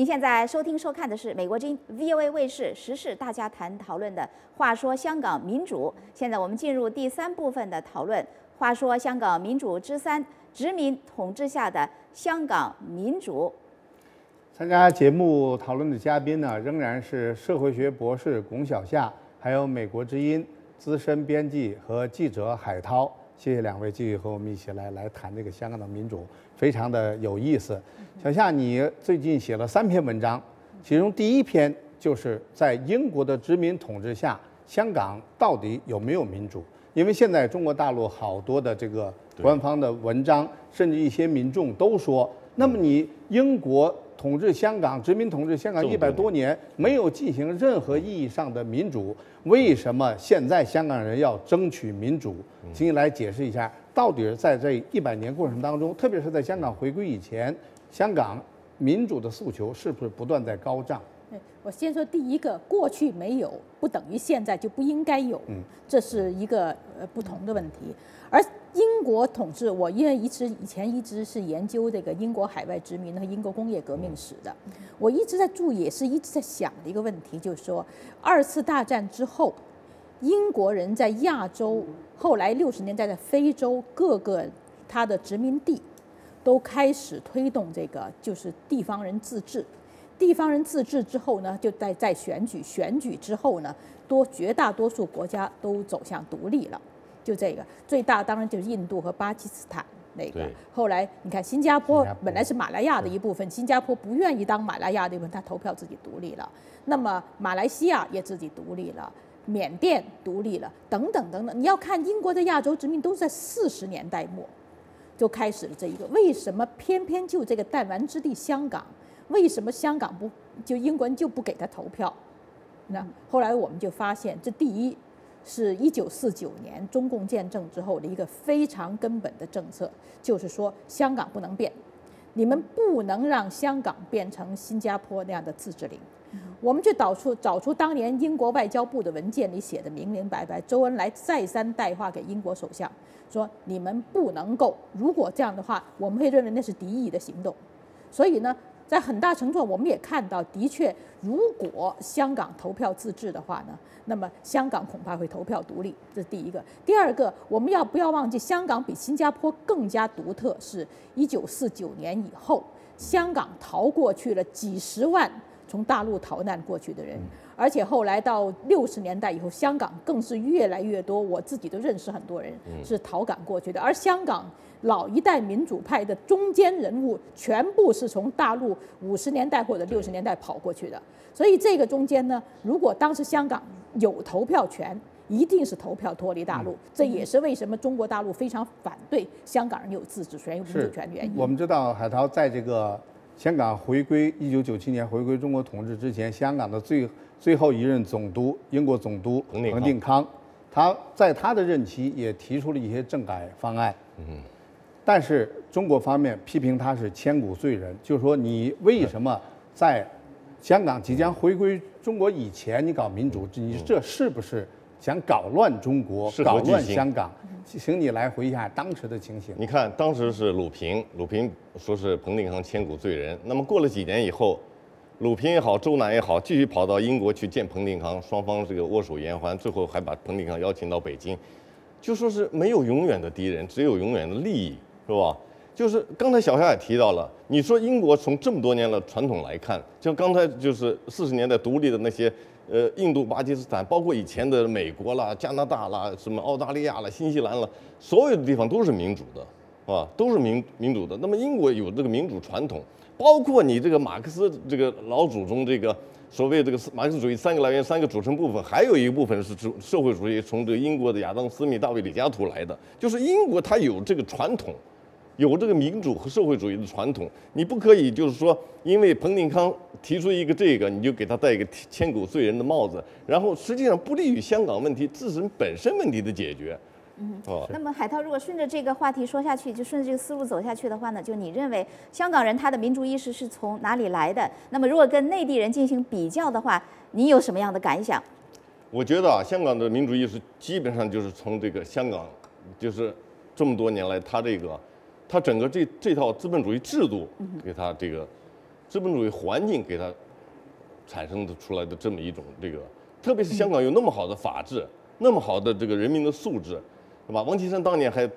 您现在收听收看的是美国之音 VOA 卫视时事大家谈讨论的《话说香港民主》。现在我们进入第三部分的讨论，《话说香港民主之三：殖民统治下的香港民主》。参加节目讨论的嘉宾呢，仍然是社会学博士龚小夏，还有美国之音资深编辑和记者海涛。谢谢两位继续和我们一起来来谈这个香港的民主，非常的有意思。小夏，你最近写了三篇文章，其中第一篇就是在英国的殖民统治下，香港到底有没有民主？因为现在中国大陆好多的这个官方的文章，甚至一些民众都说，那么你英国。统治香港，殖民统治香港一百多年，没有进行任何意义上的民主，为什么现在香港人要争取民主？请你来解释一下，到底是在这一百年过程当中，特别是在香港回归以前，香港民主的诉求是不是不断在高涨？我先说第一个，过去没有不等于现在就不应该有，这是一个呃不同的问题，而。英国统治我，因为一直以前一直是研究这个英国海外殖民和英国工业革命史的，我一直在注意，也是一直在想的一个问题，就是说，二次大战之后，英国人在亚洲，后来六十年代在非洲各个他的殖民地，都开始推动这个就是地方人自治，地方人自治之后呢，就在在选举，选举之后呢，多绝大多数国家都走向独立了。就这个最大当然就是印度和巴基斯坦那个。后来你看新加坡本来是马来亚的一部分，新加坡不愿意当马来亚的一部分，他投票自己独立了。那么马来西亚也自己独立了，缅甸独立了，等等等等。你要看英国的亚洲殖民都是在四十年代末就开始了这一个，为什么偏偏就这个弹丸之地香港，为什么香港不就英国人就不给他投票？那后来我们就发现，这第一。是一九四九年中共建政之后的一个非常根本的政策，就是说香港不能变，你们不能让香港变成新加坡那样的自治领。我们就找出找出当年英国外交部的文件里写的明明白白，周恩来再三带话给英国首相，说你们不能够，如果这样的话，我们会认为那是敌意的行动。所以呢。在很大程度上，我们也看到，的确，如果香港投票自治的话呢，那么香港恐怕会投票独立。这是第一个。第二个，我们要不要忘记，香港比新加坡更加独特，是一九四九年以后，香港逃过去了几十万从大陆逃难过去的人，而且后来到六十年代以后，香港更是越来越多，我自己都认识很多人是逃港过去的，而香港。老一代民主派的中间人物全部是从大陆五十年代或者六十年代跑过去的，所以这个中间呢，如果当时香港有投票权，一定是投票脱离大陆。这也是为什么中国大陆非常反对香港人有自治权、有民主权的原因。我们知道，海涛在这个香港回归一九九七年回归中国统治之前，香港的最最后一任总督英国总督彭定康，他在他的任期也提出了一些政改方案。嗯。但是中国方面批评他是千古罪人，就是说你为什么在香港即将回归中国以前你搞民主？你这是不是想搞乱中国、搞乱香港？请你来回忆一下当时的情形。你看当时是鲁平，鲁平说是彭定康千古罪人。那么过了几年以后，鲁平也好，周南也好，继续跑到英国去见彭定康，双方这个握手言欢，最后还把彭定康邀请到北京，就说是没有永远的敌人，只有永远的利益。是吧？就是刚才小夏也提到了，你说英国从这么多年的传统来看，像刚才就是四十年代独立的那些，呃，印度、巴基斯坦，包括以前的美国啦、加拿大啦、什么澳大利亚啦、新西兰啦，所有的地方都是民主的，是吧？都是民民主的。那么英国有这个民主传统，包括你这个马克思这个老祖宗这个所谓这个马克思主义三个来源、三个组成部分，还有一部分是主社会主义，从这个英国的亚当·斯密、大卫·李嘉图来的，就是英国它有这个传统。有这个民主和社会主义的传统，你不可以就是说，因为彭定康提出一个这个，你就给他戴一个千古罪人的帽子，然后实际上不利于香港问题自身本身问题的解决。嗯，哦。那么海涛，如果顺着这个话题说下去，就顺着这个思路走下去的话呢，就你认为香港人他的民主意识是从哪里来的？那么如果跟内地人进行比较的话，你有什么样的感想？我觉得啊，香港的民主意识基本上就是从这个香港，就是这么多年来他这个。他整个这这套资本主义制度给他这个资本主义环境给他产生的出来的这么一种这个，特别是香港有那么好的法治，那么好的这个人民的素质，是吧？王岐山当年还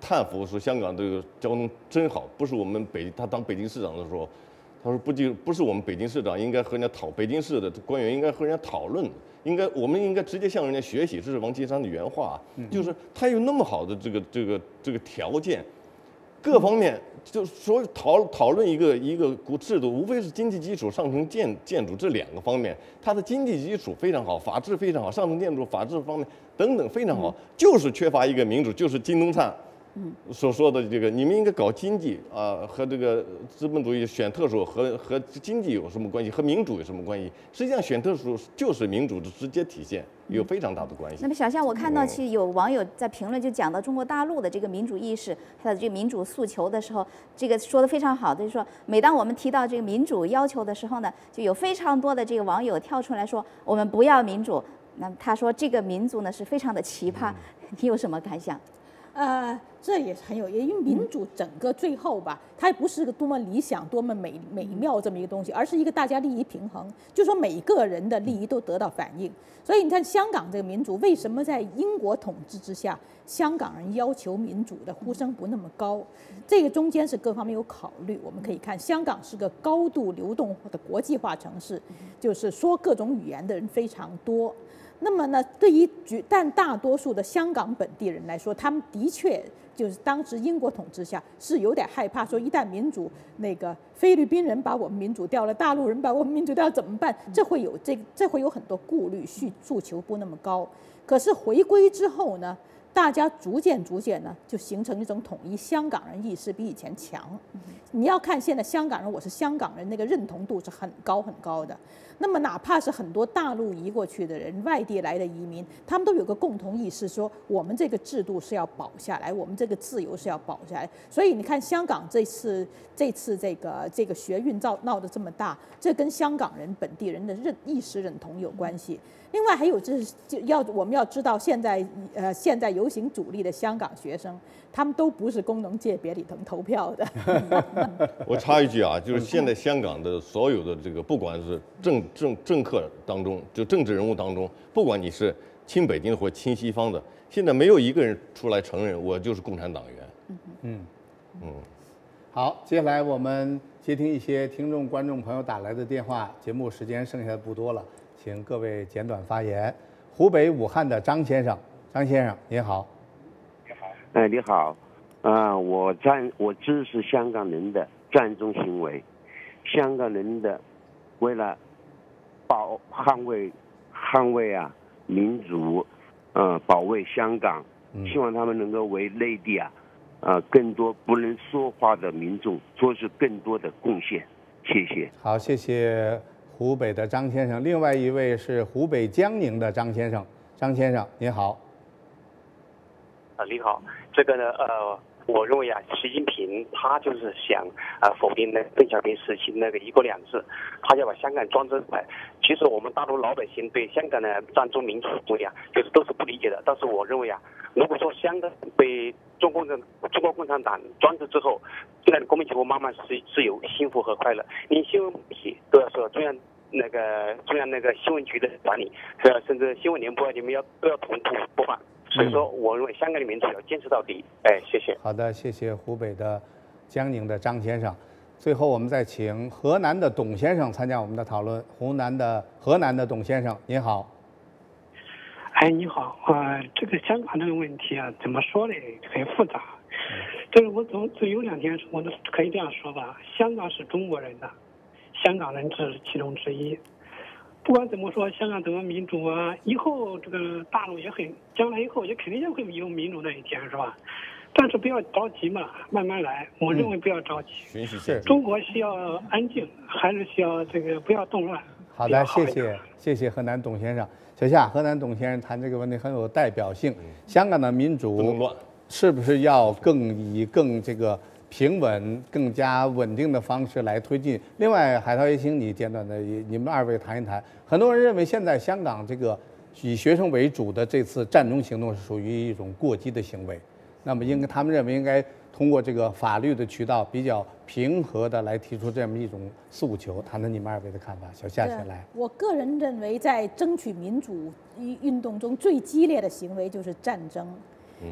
叹服说香港这个交通真好，不是我们北他当北京市长的时候，他说不仅不是我们北京市长应该和人家讨，北京市的官员应该和人家讨论，应该我们应该直接向人家学习，这是王岐山的原话，就是他有那么好的这个这个这个条件。各方面就说讨讨论一个一个国制度，无非是经济基础、上层建建筑这两个方面。它的经济基础非常好，法治非常好，上层建筑、法治方面等等非常好，就是缺乏一个民主，就是金东灿。所说的这个，你们应该搞经济啊，和这个资本主义选特首和和经济有什么关系？和民主有什么关系？实际上，选特首就是民主的直接体现，有非常大的关系。那么，小夏，我看到其实有网友在评论就讲到中国大陆的这个民主意识，它的这个民主诉求的时候，这个说的非常好的，就是说，每当我们提到这个民主要求的时候呢，就有非常多的这个网友跳出来说，我们不要民主。那他说这个民族呢是非常的奇葩，你有什么感想？呃，这也是很有，因为民主整个最后吧，它也不是个多么理想、多么美美妙这么一个东西，而是一个大家利益平衡，就说每个人的利益都得到反映。所以你看，香港这个民主为什么在英国统治之下，香港人要求民主的呼声不那么高？这个中间是各方面有考虑。我们可以看，香港是个高度流动的国际化城市，就是说各种语言的人非常多。那么呢，对于绝但大多数的香港本地人来说，他们的确就是当时英国统治下是有点害怕，说一旦民主那个菲律宾人把我们民主掉了，大陆人把我们民主掉怎么办？这会有这这会有很多顾虑，需诉求不那么高。可是回归之后呢？大家逐渐逐渐呢，就形成一种统一香港人意识比以前强。你要看现在香港人，我是香港人，那个认同度是很高很高的。那么哪怕是很多大陆移过去的人、外地来的移民，他们都有个共同意识，说我们这个制度是要保下来，我们这个自由是要保下来。所以你看香港这次这次这个这个学运造闹得这么大，这跟香港人本地人的认意识认同有关系。另外还有就是就要我们要知道，现在呃现在有游行主力的香港学生，他们都不是功能界别里头投票的。我插一句啊，就是现在香港的所有的这个，不管是政政政客当中，就政治人物当中，不管你是亲北京或亲西方的，现在没有一个人出来承认我就是共产党员。嗯嗯，好，接下来我们接听一些听众观众朋友打来的电话，节目时间剩下的不多了。请各位简短发言。湖北武汉的张先生，张先生您好。你好。哎，你好。啊，我赞我支持香港人的战争行为。香港人的为了保捍卫捍卫啊民主，呃，保卫香港，希望他们能够为内地啊，呃，更多不能说话的民众做出更多的贡献。谢谢。好，谢谢。湖北的张先生，另外一位是湖北江宁的张先生。张先生，您好。你好。这个呢，呃，我认为啊，习近平他就是想啊否定那邓小平时期那个一国两制，他要把香港装正来。其实我们大陆老百姓对香港的占中民主主义啊，就是都是不理解的。但是我认为啊，如果说香港被中共的中国共产党专制之后，现在的公民生活慢慢是自由、幸福和快乐，连新闻媒体都要说中央。那个中央那个新闻局的管理，甚至新闻联播，你们要都要同步播放。所以说，我认为香港的民主要坚持到底。哎，谢谢。好的，谢谢湖北的江宁的张先生。最后，我们再请河南的董先生参加我们的讨论。湖南的河南的董先生，您好。哎，你好啊，这个香港这个问题啊，怎么说呢？很复杂。就是我总总有两天，我都可以这样说吧：香港是中国人的。香港人这是其中之一。不管怎么说，香港怎么民主啊？以后这个大陆也很，将来以后也肯定也会有民主那一天，是吧？但是不要着急嘛，慢慢来。我认为不要着急。是。中国需要安静，还是需要这个不要动乱。好的，谢谢，谢谢河南董先生。小夏，河南董先生谈这个问题很有代表性。香港的民主是不是要更以更这个？平稳、更加稳定的方式来推进。另外，海涛也请你简短的，你们二位谈一谈。很多人认为，现在香港这个以学生为主的这次占中行动是属于一种过激的行为。那么，应该他们认为应该通通过这个法律的渠道比较平和的来提出这么一种诉求。谈谈你们二位的看法，小夏先来。我个人认为，在争取民主运动中最激烈的行为就是战争，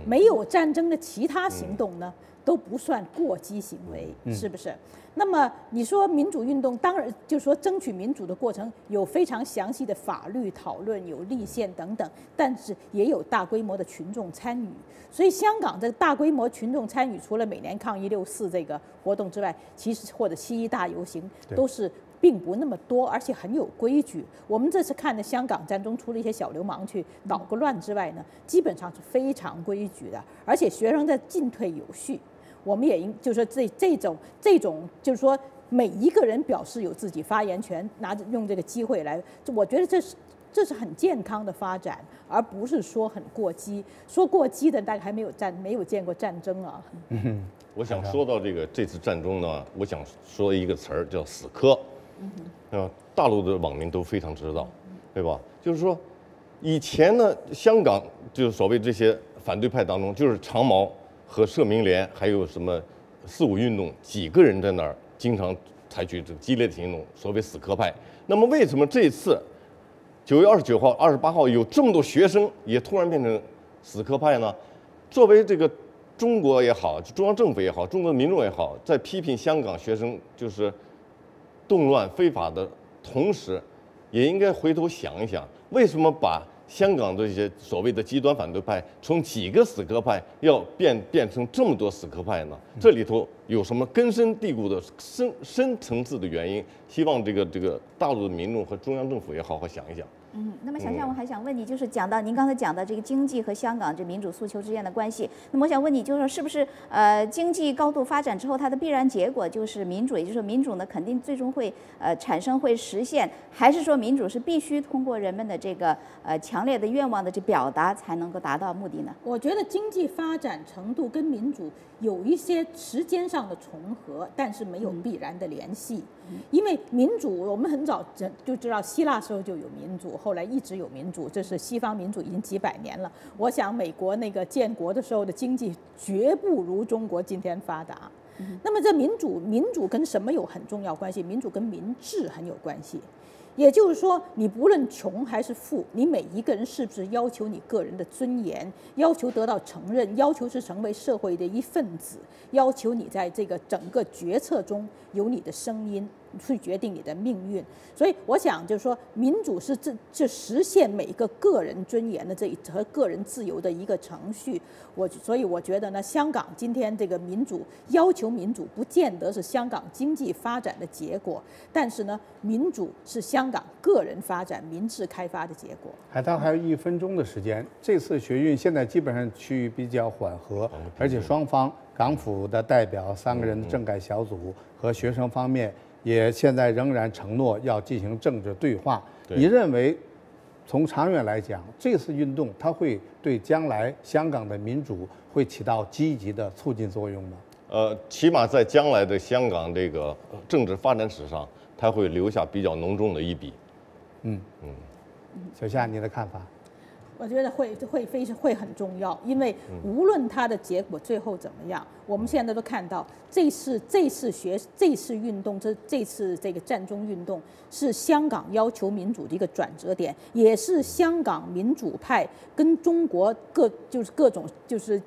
没有战争的其他行动呢？都不算过激行为，是不是？那么你说民主运动，当然就是说争取民主的过程有非常详细的法律讨论，有立宪等等，但是也有大规模的群众参与。所以香港这大规模群众参与，除了每年抗议六四这个活动之外，其实或者七一大游行都是。并不那么多，而且很有规矩。我们这次看的香港战中，除了一些小流氓去捣个乱之外呢，基本上是非常规矩的，而且学生在进退有序。我们也应就是说这这种这种就是说每一个人表示有自己发言权，拿着用这个机会来，我觉得这是这是很健康的发展，而不是说很过激。说过激的大概还没有战没有见过战争啊。我想说到这个这次战争呢，我想说一个词儿叫死磕。嗯，大陆的网民都非常知道，对吧？就是说，以前呢，香港就是所谓这些反对派当中，就是长毛和社民联，还有什么四五运动几个人在那儿经常采取这个激烈的行动，所谓死磕派。那么为什么这次九月二十九号、二十八号有这么多学生也突然变成死磕派呢？作为这个中国也好，中央政府也好，中国民众也好，在批评香港学生就是。动乱非法的同时，也应该回头想一想，为什么把香港这些所谓的极端反对派从几个死磕派要变变成这么多死磕派呢？这里头有什么根深蒂固的深深层次的原因？希望这个这个大陆的民众和中央政府也好好想一想。嗯，那么小夏，我还想问你，就是讲到您刚才讲的这个经济和香港这民主诉求之间的关系，那么我想问你，就是说是不是呃经济高度发展之后，它的必然结果就是民主，也就是说民主呢肯定最终会呃产生会实现，还是说民主是必须通过人们的这个呃强烈的愿望的这表达才能够达到目的呢？我觉得经济发展程度跟民主有一些时间上的重合，但是没有必然的联系。因为民主，我们很早就就知道，希腊时候就有民主，后来一直有民主，这是西方民主已经几百年了。我想美国那个建国的时候的经济绝不如中国今天发达。那么这民主，民主跟什么有很重要关系？民主跟民智很有关系。也就是说，你不论穷还是富，你每一个人是不是要求你个人的尊严，要求得到承认，要求是成为社会的一份子，要求你在这个整个决策中有你的声音。去决定你的命运，所以我想就是说，民主是这这实现每一个个人尊严的这一和个人自由的一个程序。我所以我觉得呢，香港今天这个民主要求民主，不见得是香港经济发展的结果，但是呢，民主是香港个人发展、民智开发的结果。海涛还有一分钟的时间，这次学运现在基本上趋于比较缓和，而且双方港府的代表三个人的政改小组和学生方面。也现在仍然承诺要进行政治对话。你认为，从长远来讲，这次运动它会对将来香港的民主会起到积极的促进作用吗？呃，起码在将来的香港这个政治发展史上，它会留下比较浓重的一笔。嗯嗯，小夏，你的看法？我觉得会会非常会很重要，因为无论它的结果最后怎么样，我们现在都看到这次这次学这次运动这这次这个战中运动是香港要求民主的一个转折点，也是香港民主派跟中国各就是各种就是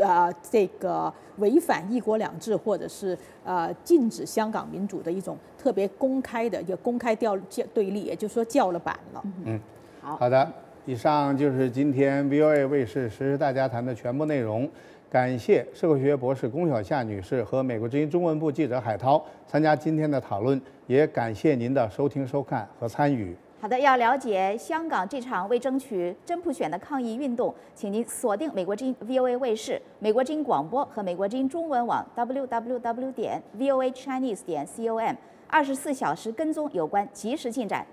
啊这个违反一国两制或者是呃禁止香港民主的一种特别公开的也公开调叫对立，也就是说叫了板了。嗯，好。好的。以上就是今天 VOA 卫视《时事大家谈》的全部内容。感谢社会学博士龚小夏女士和美国之音中文部记者海涛参加今天的讨论，也感谢您的收听、收看和参与。好的，要了解香港这场为争取真普选的抗议运动，请您锁定美国之音 VOA 卫视、美国之音广播和美国之音中文网 www 点 voachinese 点 com，二十四小时跟踪有关即时进展。